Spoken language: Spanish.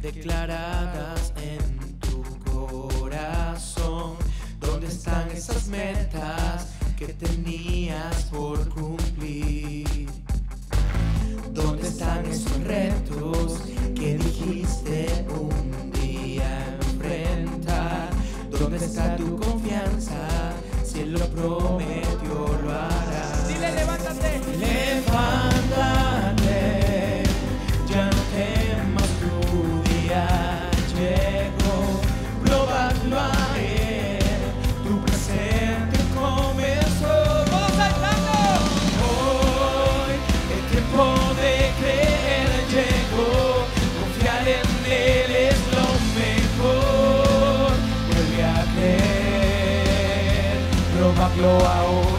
declaradas en tu corazón. ¿Dónde están esas metas que tenías por cumplir? ¿Dónde están esos retos? no AO.